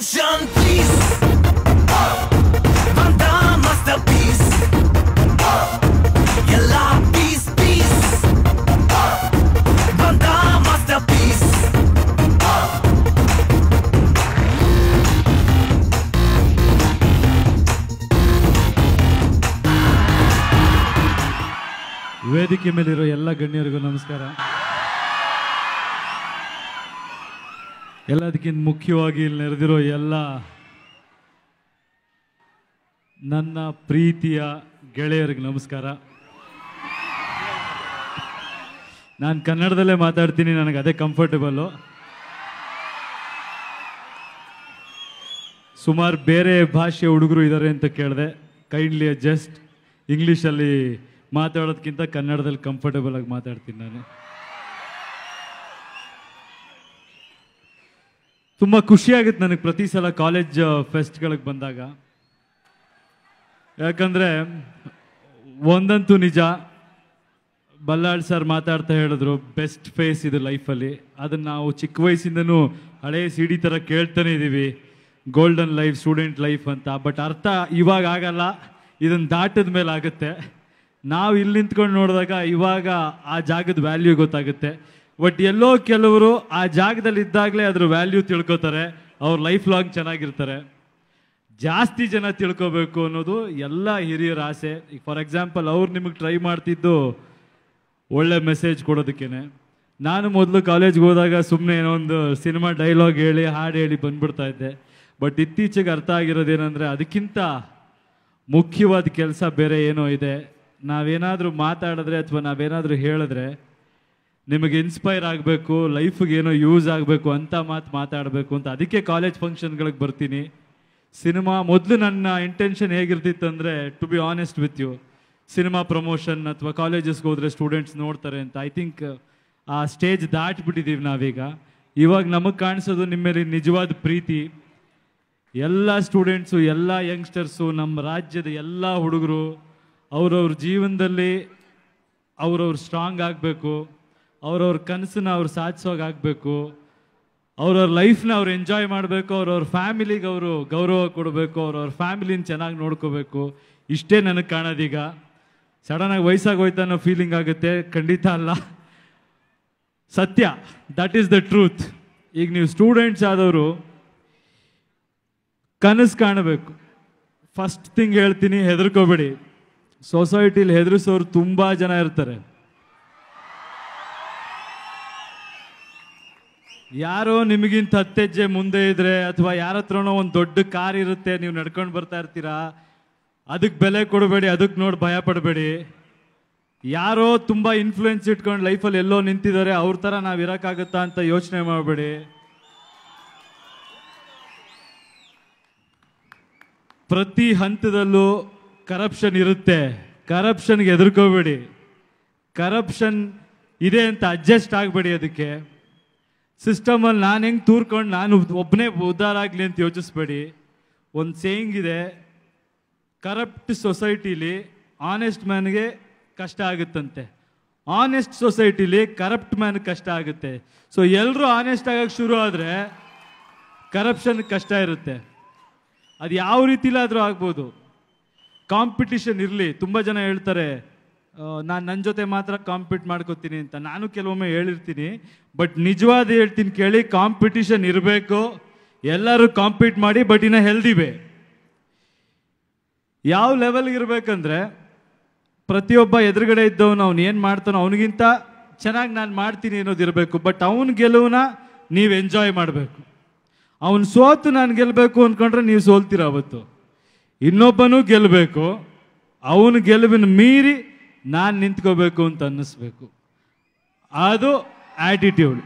Shan please thumb ವೇದಿಕೆ ಮೇಲಿರೋ ಎಲ್ಲ ಗಣ್ಯರಿಗೂ ನಮಸ್ಕಾರ. ಎಲ್ಲದಕ್ಕಿಂತ ಮುಖ್ಯವಾಗಿ ಇಲ್ಲಿ ನೆರೆದಿರೋ ಎಲ್ಲ ನನ್ನ ಪ್ರೀತಿಯ ಗೆಳೆಯರಿಗೆ ನಮಸ್ಕಾರ. ನಾನು ಕನ್ನಡದಲ್ಲೇ ಮಾತಾಡ್ತೀನಿ, ನನಗೆ ಅದೇ ಕಂಫರ್ಟಬಲ್ಲು ಸುಮಾರು ಬೇರೆ ಭಾಷೆ ಹುಡುಗರು ಇದ್ದಾರೆ ಅಂತ ಕೇಳಿದೆ ಕೈಂಡ್ಲಿ ಜಸ್ಟ್ ಇಂಗ್ಲೀಷಲ್ಲಿ ಮಾತಾಡೋದಕ್ಕಿಂತ ಕನ್ನಡದಲ್ಲಿ ಕಂಫರ್ಟಬಲ್ ಆಗಿ ಮಾತಾಡ್ತೀನಿ ನಾನು. ತುಂಬ ಖುಷಿಯಾಗುತ್ತೆ ನನಗೆ ಪ್ರತಿ ಸಲ ಕಾಲೇಜ್ ಫೆಸ್ಟ್ಗಳಿಗೆ ಬಂದಾಗ. ಯಾಕಂದರೆ ಒಂದಂತೂ ನಿಜ, ಬಲ್ಲಾಳ್ ಸರ್ ಮಾತಾಡ್ತಾ ಹೇಳಿದ್ರು ಬೆಸ್ಟ್ ಫೇಸ್ ಇದು ಲೈಫಲ್ಲಿ ಅದನ್ನು ನಾವು ಚಿಕ್ಕ ವಯಸ್ಸಿಂದನೂ ಹಳೆಯ ಸಿ ಡಿ ಥರ ಕೇಳ್ತಾನೆ ಇದ್ದೀವಿ ಗೋಲ್ಡನ್ ಲೈಫ್ ಸ್ಟೂಡೆಂಟ್ ಲೈಫ್ ಅಂತ. ಬಟ್ ಅರ್ಥ ಇವಾಗ ಆಗಲ್ಲ. ಇದನ್ನು ದಾಟದ ಮೇಲೆ ಆಗುತ್ತೆ. ನಾವು ಇಲ್ಲಿ ನಿಂತ್ಕೊಂಡು ನೋಡಿದಾಗ ಇವಾಗ ಆ ಜಾಗದ ವ್ಯಾಲ್ಯೂ ಗೊತ್ತಾಗುತ್ತೆ. ಬಟ್ ಎಲ್ಲೋ ಕೆಲವರು ಆ ಜಾಗದಲ್ಲಿ ಇದ್ದಾಗಲೇ ಅದ್ರ ವ್ಯಾಲ್ಯೂ ತಿಳ್ಕೊತಾರೆ, ಅವ್ರ ಲೈಫ್ ಲಾಂಗ್ ಚೆನ್ನಾಗಿರ್ತಾರೆ. ಜಾಸ್ತಿ ಜನ ತಿಳ್ಕೊಬೇಕು ಅನ್ನೋದು ಎಲ್ಲ ಹಿರಿಯರ ಆಸೆ. ಈಗ ಫಾರ್ ಎಕ್ಸಾಂಪಲ್ ಅವ್ರು ನಿಮಗೆ ಟ್ರೈ ಮಾಡ್ತಿದ್ದು ಒಳ್ಳೆ ಮೆಸೇಜ್ ಕೊಡೋದಕ್ಕೇನೆ. ನಾನು ಮೊದಲು ಕಾಲೇಜ್ಗೆ ಹೋದಾಗ ಸುಮ್ಮನೆ ಏನೋ ಒಂದು ಸಿನಿಮಾ ಡೈಲಾಗ್ ಹೇಳಿ, ಹಾಡು ಹೇಳಿ ಬಂದ್ಬಿಡ್ತಾ ಇದ್ದೆ. ಬಟ್ ಇತ್ತೀಚೆಗೆ ಅರ್ಥ ಆಗಿರೋದೇನೆಂದರೆ ಅದಕ್ಕಿಂತ ಮುಖ್ಯವಾದ ಕೆಲಸ ಬೇರೆ ಏನೋ ಇದೆ. ನಾವೇನಾದರೂ ಮಾತಾಡಿದ್ರೆ ಅಥವಾ ನಾವೇನಾದರೂ ಹೇಳಿದ್ರೆ ನಿಮಗೆ ಇನ್ಸ್ಪೈರ್ ಆಗಬೇಕು ಲೈಫಿಗೆ ಏನೋ ಯೂಸ್ ಆಗಬೇಕು ಅಂತ ಮಾತು ಮಾತಾಡಬೇಕು ಅಂತ. ಅದಕ್ಕೆ ಕಾಲೇಜ್ ಫಂಕ್ಷನ್ಗಳಿಗೆ ಬರ್ತೀನಿ. ಸಿನಿಮಾ ಮೊದಲು ನನ್ನ ಇಂಟೆನ್ಷನ್ ಹೇಗಿರ್ತಿತ್ತು ಅಂದರೆ to be honest with you cinema promotion ಅಥವಾ ಕಾಲೇಜಸ್ಗೆ ಹೋದರೆ ಸ್ಟೂಡೆಂಟ್ಸ್ ನೋಡ್ತಾರೆ ಅಂತ. ಐ ಥಿಂಕ್ ಆ ಸ್ಟೇಜ್ ದಾಟ್ಬಿಟ್ಟಿದ್ದೀವಿ ನಾವೀಗ. ಇವಾಗ ನಮಗೆ ಕಾಣಿಸೋದು ನಿಮ್ಮ ಮೇಲೆ ನಿಜವಾದ ಪ್ರೀತಿ. ಎಲ್ಲ ಸ್ಟೂಡೆಂಟ್ಸು ಎಲ್ಲ ಯಂಗ್ಸ್ಟರ್ಸು ನಮ್ಮ ರಾಜ್ಯದ ಎಲ್ಲ ಹುಡುಗರು ಅವರವ್ರ ಜೀವನದಲ್ಲಿ ಅವರವ್ರು ಸ್ಟ್ರಾಂಗ್ ಆಗಬೇಕು. ಅವ್ರವ್ರ ಕನಸನ್ನ ಅವ್ರು ಸಾಧಿಸೋಗಾಗಬೇಕು ಅವ್ರವ್ರ ಲೈಫ್ನ ಅವ್ರು ಎಂಜಾಯ್ ಮಾಡಬೇಕು, ಅವ್ರವ್ರ ಫ್ಯಾಮಿಲಿಗೆ ಅವರು ಗೌರವ ಕೊಡಬೇಕು, ಅವ್ರವ್ರ ಫ್ಯಾಮಿಲಿನ ಚೆನ್ನಾಗಿ ನೋಡ್ಕೋಬೇಕು. ಇಷ್ಟೇ ನನಗೆ ಕಾಣೋದೀಗ. ಸಡನ್ನಾಗಿ ವಯಸ್ಸಾಗೋಯ್ತು ಅನ್ನೋ ಫೀಲಿಂಗ್ ಆಗುತ್ತೆ. ಖಂಡಿತ ಅಲ್ಲ. ಸತ್ಯ. ದಟ್ ಈಸ್ ದ ಟ್ರೂತ್ ಈಗ ನೀವು ಸ್ಟೂಡೆಂಟ್ಸ್ ಆದವರು, ಕನಸು ಕಾಣಬೇಕು. ಫಸ್ಟ್ ಥಿಂಗ್ ಹೇಳ್ತೀನಿ, ಹೆದರ್ಕೋಬೇಡಿ. ಸೊಸೈಟಿಲಿ ಹೆದರಿಸೋರು ತುಂಬ ಜನ ಇರ್ತಾರೆ. ಯಾರೋ ನಿಮಗಿಂತ ಹತ್ತೆಜ್ಜೆ ಮುಂದೆ ಇದ್ರೆ ಅಥವಾ ಯಾರ ಹತ್ರನೋ ಒಂದು ದೊಡ್ಡ ಕಾರ್ ಇರುತ್ತೆ, ನೀವು ನಡ್ಕೊಂಡು ಬರ್ತಾ ಇರ್ತೀರಾ? ಅದಕ್ಕೆ ಬೆಲೆ ಕೊಡಬೇಡಿ, ಅದಕ್ಕೆ ನೋಡಿ ಭಯ ಪಡಬೇಡಿ. ಯಾರೋ ತುಂಬ ಇನ್ಫ್ಲೂಯೆನ್ಸ್ ಇಟ್ಕೊಂಡು ಲೈಫಲ್ಲಿ ಎಲ್ಲೋ ನಿಂತಿದ್ದಾರೆ, ಅವ್ರ ಥರ ನಾವು ಇರೋಕ್ಕಾಗುತ್ತಾ ಅಂತ ಯೋಚನೆ ಮಾಡಬೇಡಿ. ಪ್ರತಿ ಹಂತದಲ್ಲೂ ಕರಪ್ಷನ್ ಇರುತ್ತೆ. ಕರಪ್ಷನ್ಗೆ ಎದುರ್ಕೋಬೇಡಿ. ಕರಪ್ಷನ್ ಇದೆ ಅಂತ ಅಡ್ಜಸ್ಟ್ ಆಗಬೇಡಿ ಅದಕ್ಕೆ. ಸಿಸ್ಟಮಲ್ಲಿ ನಾನು ಹೆಂಗೆ ತೂರ್ಕೊಂಡು ನಾನು ಒಬ್ಬನೇ ಉದ್ಧಾರ ಆಗಲಿ ಅಂತ ಯೋಚಿಸ್ಬೇಡಿ. ಒಂದು ಸೇಯಿಂಗ್ ಇದೆ ಕರಪ್ಟ್ ಸೊಸೈಟಿಲಿ ಆನೆಸ್ಟ್ ಮ್ಯಾನ್ಗೆ ಕಷ್ಟ ಆಗುತ್ತಂತೆ. ಆನೆಸ್ಟ್ ಸೊಸೈಟಿಲಿ ಕರಪ್ಟ್ ಮ್ಯಾನ್ ಕಷ್ಟ ಆಗುತ್ತೆ. ಸೊ ಎಲ್ಲರೂ ಆನೆಸ್ಟ್ ಆಗೋಕ್ಕೆ ಶುರು ಆದರೆ ಕರಪ್ಷನ್ ಕಷ್ಟ ಇರುತ್ತೆ. ಅದು ಯಾವ ರೀತಿಲಾದರೂ ಆಗ್ಬೋದು. ಕಾಂಪಿಟಿಷನ್ ಇರಲಿ, ತುಂಬ ಜನ ಹೇಳ್ತಾರೆ ನಾನು ನನ್ನ ಜೊತೆ ಮಾತ್ರ ಕಾಂಪೀಟ್ ಮಾಡ್ಕೋತೀನಿ ಅಂತ ನಾನು ಕೆಲವೊಮ್ಮೆ ಹೇಳಿರ್ತೀನಿ ಬಟ್ ನಿಜವಾದ ಹೇಳ್ತೀನಿ ಕೇಳಿ ಕಾಂಪಿಟಿಷನ್ ಇರಬೇಕು. ಎಲ್ಲರೂ ಕಾಂಪೀಟ್ ಮಾಡಿ ಬಟ್ ಇನ್ನ ಹೆಲ್ದಿ ವೇ ಯಾವ ಲೆವೆಲ್ಗೆ ಇರಬೇಕಂದ್ರೆ, ಪ್ರತಿಯೊಬ್ಬ ಎದುರುಗಡೆ ಇದ್ದವನು ಅವ್ನು ಏನು ಮಾಡ್ತಾನೋ ಅವನಿಗಿಂತ ಚೆನ್ನಾಗಿ ನಾನು ಮಾಡ್ತೀನಿ ಅನ್ನೋದು ಇರಬೇಕು ಬಟ್ ಅವನ ಗೆಲುವನ್ನ ನೀವು ಎಂಜಾಯ್ ಮಾಡಬೇಕು. ಅವನು ಸೋತು ನಾನು ಗೆಲ್ಲಬೇಕು ಅಂದ್ಕೊಂಡ್ರೆ ನೀವು ಸೋಲ್ತೀರ ಅವತ್ತು. ಇನ್ನೊಬ್ಬನೂ ಗೆಲ್ಲಬೇಕು ಅವನು ಗೆಲುವಿನ ಮೀರಿ ನಾನು ನಿಂತ್ಕೋಬೇಕು ಅಂತ ಅನ್ನಿಸ್ಬೇಕು. ಅದು ಆ್ಯಟಿಟ್ಯೂಡ್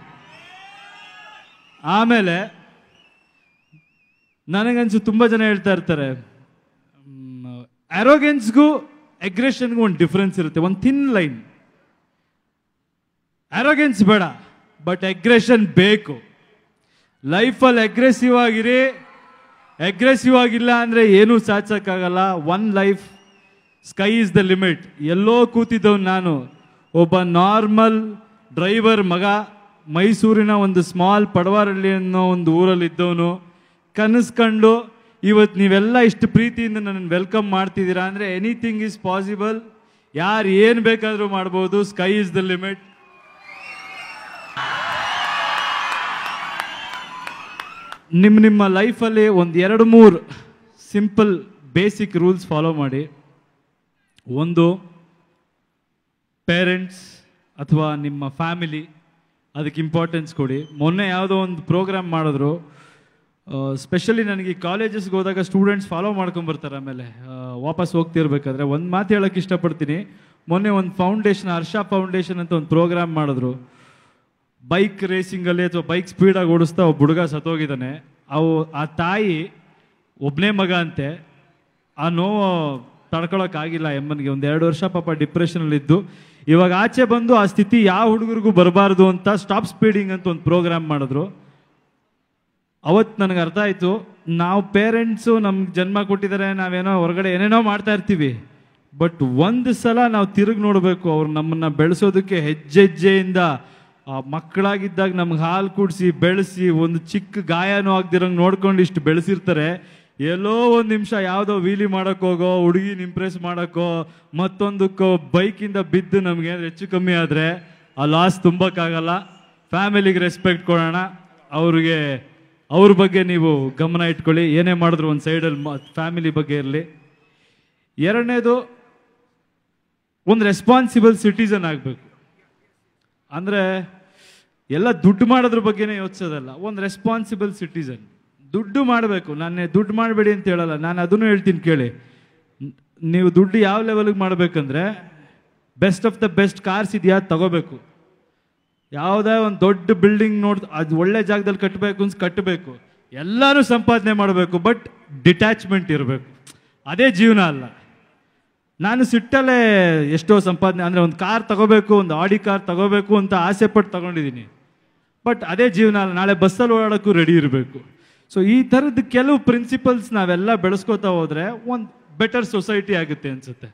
ಆಮೇಲೆ ನನಗನ್ಸು ತುಂಬ ಜನ ಹೇಳ್ತಾ ಇರ್ತಾರೆ ಅರೋಗೆನ್ಸ್ಗೂ ಎಗ್ರೆಷನ್ಗೂ ಒಂದು ಡಿಫ್ರೆನ್ಸ್ ಇರುತ್ತೆ, ಒಂದು ಥಿನ್ ಲೈನ್ ಅರೋಗೆನ್ಸ್ ಬೇಡ ಬಟ್ ಎಗ್ರೆಷನ್ ಬೇಕು. ಲೈಫಲ್ಲಿ ಅಗ್ರೆಸಿವ್ ಆಗಿರಿ ಅಗ್ರೆಸಿವ್ ಆಗಿಲ್ಲ ಅಂದರೆ ಏನೂ ಸಾಧಿಸೋಕ್ಕಾಗಲ್ಲ. One life sky is the limit ಎಲ್ಲೋ ಕೂತಿದ್ದವ್ ನಾನು. ಒಬ್ಬ ನಾರ್ಮಲ್ ಡ್ರೈವರ್ ಮಗ, ಮೈಸೂರಿನ ಒಂದು ಸ್ಮಾಲ್ ಪಡವಾರಳ್ಳಿ ಅನ್ನೋ ಒಂದು ಊರಲ್ಲಿದ್ದವನು. ಕನಸ್ಕೊಂಡು ಇವತ್ತು ನೀವೆಲ್ಲ ಇಷ್ಟು ಪ್ರೀತಿಯಿಂದ ನನ್ನ ವೆಲ್ಕಮ್ ಮಾಡ್ತಿದ್ದೀರಾ? ಅಂದರೆ ಎನಿಥಿಂಗ್ ಈಸ್ ಪಾಸಿಬಲ್ ಯಾರು ಏನು ಬೇಕಾದರೂ ಮಾಡ್ಬೋದು. ಸ್ಕೈ ಇಸ್ ದ ಲಿಮಿಟ್ ನಿಮ್ಮ ನಿಮ್ಮ ಲೈಫಲ್ಲಿ ಒಂದು ಎರಡು ಮೂರು ಸಿಂಪಲ್ ಬೇಸಿಕ್ ರೂಲ್ಸ್ ಫಾಲೋ ಮಾಡಿ. ಒಂದು ಪೇರೆಂಟ್ಸ್ ಅಥವಾ ನಿಮ್ಮ ಫ್ಯಾಮಿಲಿ ಅದಕ್ಕೆ ಇಂಪಾರ್ಟೆನ್ಸ್ ಕೊಡಿ. ಮೊನ್ನೆ ಯಾವುದೋ ಒಂದು ಪ್ರೋಗ್ರಾಮ್ ಮಾಡಿದ್ರು ಸ್ಪೆಷಲಿ ನನಗೆ ಕಾಲೇಜಸ್ಗೆ ಹೋದಾಗ ಸ್ಟೂಡೆಂಟ್ಸ್ ಫಾಲೋ ಮಾಡ್ಕೊಂಬರ್ತಾರೆ ಆಮೇಲೆ. ವಾಪಸ್ ಹೋಗ್ತಿರ್ಬೇಕಾದ್ರೆ. ಒಂದು ಮಾತು ಹೇಳೋಕ್ಕೆ ಇಷ್ಟಪಡ್ತೀನಿ. ಮೊನ್ನೆ ಒಂದು ಫೌಂಡೇಶನ್ ಹರ್ಷ ಫೌಂಡೇಶನ್ ಅಂತ ಒಂದು ಪ್ರೋಗ್ರಾಮ್ ಮಾಡಿದ್ರು. ಬೈಕ್ ರೇಸಿಂಗಲ್ಲಿ ಅಥವಾ ಬೈಕ್ ಸ್ಪೀಡಾಗಿ ಓಡಿಸ್ತಾ ಒಬ್ಬ ಹುಡುಗ ಸತ್ತೋಗಿದ್ದಾನೆ. ಅವು, ಆ ತಾಯಿ ಒಬ್ಬನೇ ಮಗ ಅಂತೆ. ಆ ನೋವು ತಡ್ಕೊಳಕ್ಕಾಗಿಲ್ಲ ಎಮ್ಮನಿಗೆ. ಒಂದು ಎರಡು ವರ್ಷ ಪಾಪ ಡಿಪ್ರೆಷನಲ್ಲಿದ್ದು. ಇವಾಗ ಆಚೆ ಬಂದು ಆ ಸ್ಥಿತಿ ಯಾವ ಹುಡುಗರಿಗೂ ಬರಬಾರ್ದು ಅಂತ ಸ್ಟಾಪ್ ಸ್ಪೀಡಿಂಗ್ ಅಂತ ಒಂದು ಪ್ರೋಗ್ರಾಮ್ ಮಾಡಿದ್ರು. ಅವತ್ತು ನನಗೆ ಅರ್ಥ ಆಯಿತು, ನಾವು ಪೇರೆಂಟ್ಸು ನಮ್ಗೆ ಜನ್ಮ ಕೊಟ್ಟಿದ್ದಾರೆ ನಾವೇನೋ ಹೊರಗಡೆ ಏನೇನೋ ಮಾಡ್ತಾ ಇರ್ತೀವಿ. ಬಟ್ ಒಂದು ಸಲ ನಾವು ತಿರುಗಿ ನೋಡಬೇಕು, ಅವ್ರು ನಮ್ಮನ್ನ ಬೆಳೆಸೋದಕ್ಕೆ ಹೆಜ್ಜೆ ಹೆಜ್ಜೆಯಿಂದ ಮಕ್ಕಳಾಗಿದ್ದಾಗ ನಮ್ಗೆ ಹಾಲು ಕುಡಿಸಿ, ಬೆಳೆಸಿ, ಒಂದು ಚಿಕ್ಕ ಗಾಯನೂ ಆಗ್ದಿರಂಗೆ ನೋಡ್ಕೊಂಡು ಇಷ್ಟು ಬೆಳೆಸಿರ್ತಾರೆ. ಎಲ್ಲೋ ಒಂದು ನಿಮಿಷ ಯಾವುದೋ ವೀಲಿ ಮಾಡೋಕ್ಕೋಗೋ ಹುಡುಗಿನ ಇಂಪ್ರೆಸ್ ಮಾಡೋಕ್ಕೋ, ಮತ್ತೊಂದಕ್ಕೋ ಬೈಕಿಂದ ಬಿದ್ದು ನಮಗೆ ಹೆಚ್ಚು ಕಮ್ಮಿ ಆದರೆ ಆ ಲಾಸ್ ತುಂಬಕ್ಕಾಗಲ್ಲ. ಫ್ಯಾಮಿಲಿಗೆ ರೆಸ್ಪೆಕ್ಟ್ ಕೊಡೋಣ. ಅವ್ರಿಗೆ, ಅವ್ರ ಬಗ್ಗೆ ನೀವು ಗಮನ ಇಟ್ಕೊಳ್ಳಿ. ಏನೇ ಮಾಡಿದ್ರು ಒಂದು ಸೈಡಲ್ಲಿ ಫ್ಯಾಮಿಲಿ ಬಗ್ಗೆ ಇರಲಿ. ಎರಡನೇದು, ಒಂದು ರೆಸ್ಪಾನ್ಸಿಬಲ್ ಸಿಟಿಸನ್ ಆಗಬೇಕು. ಅಂದರೆ ಎಲ್ಲ ದುಡ್ಡು ಮಾಡೋದ್ರ ಬಗ್ಗೆನೇ ಯೋಚಿಸೋದಲ್ಲ, ಒಂದು ರೆಸ್ಪಾನ್ಸಿಬಲ್ ಸಿಟಿಸನ್ ದುಡ್ಡು ಮಾಡಬೇಕು. ನಾನು ದುಡ್ಡು ಮಾಡಬೇಡಿ ಅಂತ ಹೇಳಲ್ಲ. ನಾನು ಅದನ್ನು ಹೇಳ್ತೀನಿ ಕೇಳಿ. ನೀವು ದುಡ್ಡು ಯಾವ ಲೆವೆಲ್ಗೆ ಮಾಡಬೇಕಂದ್ರೆ best of the best cars ಇದೆಯಾ ತಗೋಬೇಕು. ಯಾವುದೇ ಒಂದು ದೊಡ್ಡ ಬಿಲ್ಡಿಂಗ್ ನೋಡ್, ಅದು ಒಳ್ಳೆ ಜಾಗದಲ್ಲಿ ಕಟ್ಟಬೇಕು ಅಂತ ಕಟ್ಟಬೇಕು ಎಲ್ಲರೂ ಸಂಪಾದನೆ ಮಾಡಬೇಕು ಬಟ್ ಡಿಟ್ಯಾಚ್ಮೆಂಟ್ ಇರಬೇಕು. ಅದೇ ಜೀವನ ಅಲ್ಲ. ನಾನು ಸಿಟ್ಟಲ್ಲೇ ಎಷ್ಟೋ ಸಂಪಾದನೆ, ಅಂದರೆ ಒಂದು ಕಾರ್ ತಗೋಬೇಕು, ಒಂದು ಆಡಿ ಕಾರ್ ತಗೋಬೇಕು ಅಂತ ಆಸೆ ಪಟ್ಟು ತಗೊಂಡಿದ್ದೀನಿ. ಬಟ್ ಅದೇ ಜೀವನ ಅಲ್ಲ. ನಾಳೆ ಬಸ್ಸಲ್ಲಿ ಓಡಾಡೋಕ್ಕೂ ರೆಡಿ ಇರಬೇಕು. ಸೊ ಈ ಥರದ್ದು ಕೆಲವು ಪ್ರಿನ್ಸಿಪಲ್ಸ್ ನಾವೆಲ್ಲ ಬೆಳೆಸ್ಕೋತಾ ಹೋದರೆ ಒಂದು ಬೆಟರ್ ಸೊಸೈಟಿ ಆಗುತ್ತೆ ಅನ್ಸುತ್ತೆ.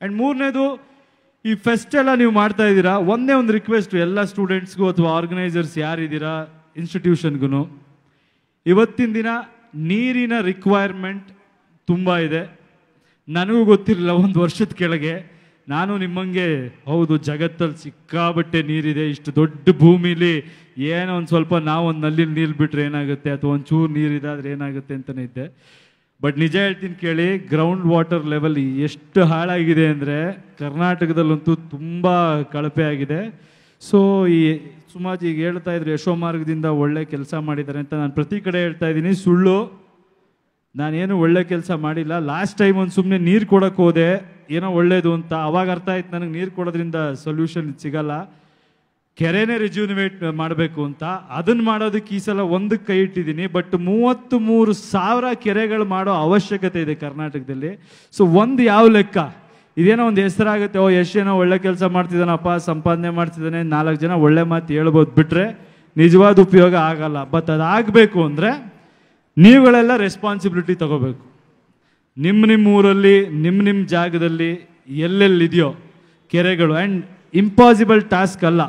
ಆ್ಯಂಡ್ ಮೂರನೇದು, ಈ ಫೆಸ್ಟ್ ಎಲ್ಲ ನೀವು ಮಾಡ್ತಾ ಇದ್ದೀರಾ, ಒಂದೇ ಒಂದು ರಿಕ್ವೆಸ್ಟ್ ಎಲ್ಲ ಸ್ಟೂಡೆಂಟ್ಸ್ಗೂ ಅಥವಾ ಆರ್ಗನೈಸರ್ಸ್ ಯಾರಿದ್ದೀರಾ ಇನ್ಸ್ಟಿಟ್ಯೂಷನ್ಗೂ ಇವತ್ತಿನ ದಿನ ನೀರಿನ ರಿಕ್ವೈರ್ಮೆಂಟ್ ತುಂಬ ಇದೆ. ನನಗೂ ಗೊತ್ತಿರಲಿಲ್ಲ ಒಂದು ವರ್ಷದ ಕೆಳಗೆ. ನಾನು ನಿಮ್ಮಂಗೆ, ಹೌದು, ಜಗತ್ತಲ್ಲಿ ಸಿಕ್ಕಾಬಟ್ಟೆ ನೀರಿದೆ, ಇಷ್ಟು ದೊಡ್ಡ ಭೂಮಿಲಿ ಏನೋ ಒಂದು ಸ್ವಲ್ಪ ನಾವು ಒಂದು ನಲ್ಲಿ ನೀರು ಬಿಟ್ಟರೆ ಏನಾಗುತ್ತೆ? ಅಥವಾ ಒಂಚೂರು ಚೂರು ನೀರಿದೆ ಆದರೆ ಏನಾಗುತ್ತೆ ಅಂತಲೇ ಇದ್ದೆ. ಬಟ್ ನಿಜ ಹೇಳ್ತೀನಿ ಕೇಳಿ ಗ್ರೌಂಡ್ ವಾಟರ್ ಲೆವೆಲ್ ಎಷ್ಟು ಹಾಳಾಗಿದೆ ಅಂದರೆ ಕರ್ನಾಟಕದಲ್ಲಂತೂ ತುಂಬ ಕಳಪೆ ಆಗಿದೆ. ಸೊ ಈ ಸುಮಾಜಿ ಈಗ ಹೇಳ್ತಾ ಇದ್ರು ಯಶೋ ಮಾರ್ಗದಿಂದ ಒಳ್ಳೆ ಕೆಲಸ ಮಾಡಿದ್ದಾರೆ ಅಂತ ನಾನು ಪ್ರತಿ ಕಡೆ ಹೇಳ್ತಾ ಇದ್ದೀನಿ. ಸುಳ್ಳು ನಾನೇನು ಒಳ್ಳೆ ಕೆಲಸ ಮಾಡಿಲ್ಲ. ಲಾಸ್ಟ್ ಟೈಮ್ ಒಂದು ಸುಮ್ಮನೆ ನೀರು ಕೊಡಕ್ಕೆ ಹೋದೆ. ಏನೋ ಒಳ್ಳೇದು ಅಂತ. ಅವಾಗ ಅರ್ಥ ಆಯ್ತು ನನಗೆ ನೀರು ಕೊಡೋದ್ರಿಂದ ಸೊಲ್ಯೂಷನ್ ಸಿಗಲ್ಲ. ಕೆರೆನೇ ರಿಜ್ಯೂನಿವೇಟ್ ಮಾಡಬೇಕು ಅಂತ. ಅದನ್ನ ಮಾಡೋದಕ್ಕೆ ಈ ಸಲ ಒಂದಕ್ಕೆ ಕೈ ಇಟ್ಟಿದ್ದೀನಿ. ಬಟ್ ಮೂವತ್ತು ಮೂರು ಸಾವಿರ ಕೆರೆಗಳು ಮಾಡೋ ಅವಶ್ಯಕತೆ ಇದೆ ಕರ್ನಾಟಕದಲ್ಲಿ. ಸೊ ಒಂದು ಯಾವ ಲೆಕ್ಕ? ಇದೇನೋ ಒಂದು ಹೆಸರಾಗುತ್ತೆ ಓ ಎಷ್ಟು ಏನೋ ಒಳ್ಳೆ ಕೆಲಸ ಮಾಡ್ತಿದ್ದಾನಪ್ಪ, ಸಂಪಾದನೆ ಮಾಡ್ತಿದ್ದಾನೆ. ನಾಲ್ಕು ಜನ ಒಳ್ಳೆ ಮಾತು ಹೇಳ್ಬೋದು ಬಿಟ್ಟರೆ ನಿಜವಾದ ಉಪಯೋಗ ಆಗಲ್ಲ. ಬಟ್ ಅದಾಗಬೇಕು ಅಂದರೆ ನೀವುಗಳೆಲ್ಲ ರೆಸ್ಪಾನ್ಸಿಬಿಲಿಟಿ ತಗೋಬೇಕು. ನಿಮ್ಮ ನಿಮ್ಮ ಊರಲ್ಲಿ ನಿಮ್ಮ ನಿಮ್ಮ ಜಾಗದಲ್ಲಿ ಎಲ್ಲೆಲ್ಲಿದೆಯೋ ಕೆರೆಗಳು ಆ್ಯಂಡ್ ಇಂಪಾಸಿಬಲ್ ಟಾಸ್ಕ್ ಅಲ್ಲ.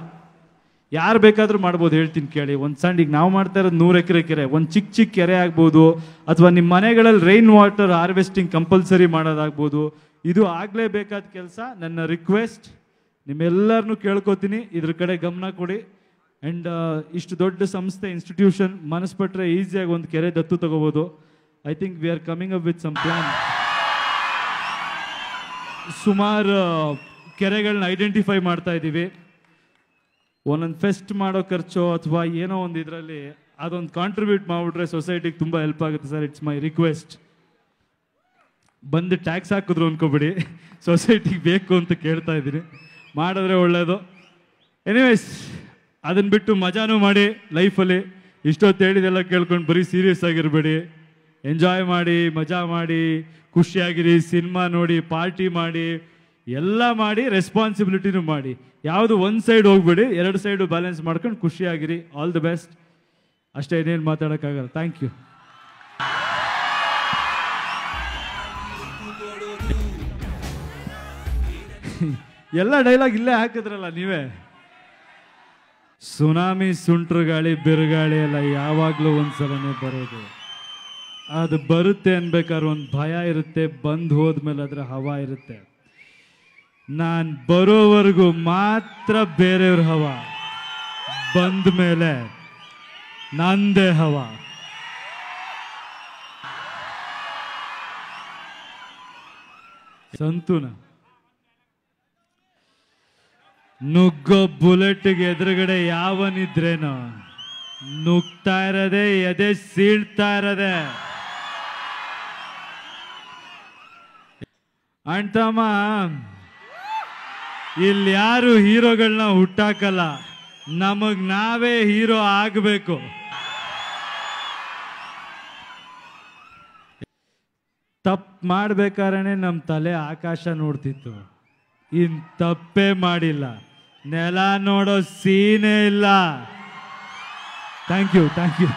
ಯಾರು ಬೇಕಾದರೂ ಮಾಡ್ಬೋದು, ಹೇಳ್ತೀನಿ ಕೇಳಿ. ಒಂದು ಸಣ್ಣ ನಾವು ಮಾಡ್ತಾ ಇರೋದು ನೂರು ಎಕರೆ ಕೆರೆ, ಒಂದು ಚಿಕ್ಕ ಚಿಕ್ಕ ಕೆರೆ ಆಗ್ಬೋದು, ಅಥವಾ ನಿಮ್ಮ ಮನೆಗಳಲ್ಲಿ ರೈನ್ ವಾಟರ್ ಹಾರ್ವೆಸ್ಟಿಂಗ್ ಕಂಪಲ್ಸರಿ ಮಾಡೋದಾಗ್ಬೋದು. ಇದು ಆಗಲೇಬೇಕಾದ ಕೆಲಸ. ನನ್ನ ರಿಕ್ವೆಸ್ಟ್ ನಿಮ್ಮೆಲ್ಲರನ್ನೂ ಕೇಳ್ಕೊತೀನಿ. ಇದ್ರ ಕಡೆ ಗಮನ ಕೊಡಿ. ಆ್ಯಂಡ್ ಇಷ್ಟು ದೊಡ್ಡ ಸಂಸ್ಥೆ ಇನ್ಸ್ಟಿಟ್ಯೂಷನ್ ಮನಸ್ಪಟ್ಟರೆ ಈಸಿಯಾಗಿ ಒಂದು ಕೆರೆ ದತ್ತು ತಗೋಬೋದು. I think we are coming up with some plan ಸುಮಾರು ಕೆರೆಗಳನ್ನ ಐಡೆಂಟಿಫೈ ಮಾಡ್ತಾ ಇದ್ದೀವಿ. ಒಂದೊಂದು ಫೆಸ್ಟ್ ಮಾಡೋ ಖರ್ಚು ಅಥವಾ ಏನೋ ಒಂದು ಇದರಲ್ಲಿ ಅದೊಂದು ಕಾಂಟ್ರಿಬ್ಯೂಟ್ ಮಾಡಿಬಿಟ್ರೆ ಸೊಸೈಟಿಗೆ ತುಂಬ ಹೆಲ್ಪ್ ಆಗುತ್ತೆ ಸರ್. ಇಟ್ಸ್ ಮೈ ರಿಕ್ವೆಸ್ಟ್ ಬಂದು ಟ್ಯಾಕ್ಸ್ ಹಾಕಿದ್ರು ಅನ್ಕೋಬಿಡಿ. ಸೊಸೈಟಿಗೆ ಬೇಕು ಅಂತ ಕೇಳ್ತಾ ಇದ್ದೀನಿ. ಮಾಡಿದ್ರೆ ಒಳ್ಳೆಯದು ಎನಿವೇಸ್ ಅದನ್ನ ಬಿಟ್ಟು ಮಜಾನೂ ಮಾಡಿ ಲೈಫಲ್ಲಿ ಇಷ್ಟೊತ್ತು ಹೇಳಿದೆಲ್ಲ ಕೇಳ್ಕೊಂಡು ಬರೀ ಸೀರಿಯಸ್ ಆಗಿರಬೇಡಿ. ಎಂಜಾಯ್ ಮಾಡಿ, ಮಜಾ ಮಾಡಿ, ಖುಷಿಯಾಗಿರಿ ಸಿನಿಮಾ ನೋಡಿ ಪಾರ್ಟಿ ಮಾಡಿ, ಎಲ್ಲ ಮಾಡಿ ರೆಸ್ಪಾನ್ಸಿಬಿಲಿಟಿನೂ ಮಾಡಿ. ಯಾವುದು ಒಂದು ಸೈಡ್ ಹೋಗ್ಬೇಡಿ, ಎರಡು ಸೈಡು ಬ್ಯಾಲೆನ್ಸ್ ಮಾಡ್ಕೊಂಡು ಖುಷಿಯಾಗಿರಿ. ಆಲ್ ದಿ ಬೆಸ್ಟ್ ಅಷ್ಟೇ ಇನ್ನೇನು ಮಾತಾಡೋಕ್ಕಾಗಲ್ಲ. ಥ್ಯಾಂಕ್ ಯು ಎಲ್ಲ ಡೈಲಾಗ್ ಇಲ್ಲೇ ಹಾಕಿದ್ರಲ್ಲ ನೀವೇ? ಸುನಾಮಿ ಸುಂಟ್ರು ಗಾಳಿ ಬಿರುಗಾಳಿ ಎಲ್ಲ ಯಾವಾಗಲೂ ಒಂದ್ಸಲನೇ ಬರೋದು. ಅದು ಬರುತ್ತೆ ಅನ್ಬೇಕಾದ್ರೆ ಒಂದು ಭಯ ಇರುತ್ತೆ, ಬಂದು ಹೋದ್ಮೇಲೆ ಅದರ ಹವ ಇರುತ್ತೆ. ನಾನು ಬರೋವರೆಗೂ ಮಾತ್ರ ಬೇರೆಯವ್ರ ಹವ. ಬಂದ ಮೇಲೆ ನಂದೇ ಹವ. ಸಂತೂನ. ನುಗ್ಗೋ ಬುಲೆಟ್ಗೆ ಎದುರುಗಡೆ ಯಾವನಿದ್ರೇನು? ನುಗ್ತಾ ಇರೋದೆ, ಎದೆ ಸೀಳ್ತಾ ಇರೋದೆ. ಅಣ್ತಮ್ಮ ಇಲ್ಲಿ ಯಾರು ಹೀರೋಗಳನ್ನ ಹುಟ್ಟಾಕಲ್ಲ. ನಮಗ್ ನಾವೇ ಹೀರೋ ಆಗಬೇಕು. ತಪ್ಪು ಮಾಡ್ಬೇಕಾದ್ರೆ ನಮ್ಮ ತಲೆ ಆಕಾಶ ನೋಡ್ತಿತ್ತು. ಇನ್ ತಪ್ಪೇ ಮಾಡಿಲ್ಲ. ನೆಲ ನೋಡೋ ಸೀನೇ ಇಲ್ಲ. Thank you thank you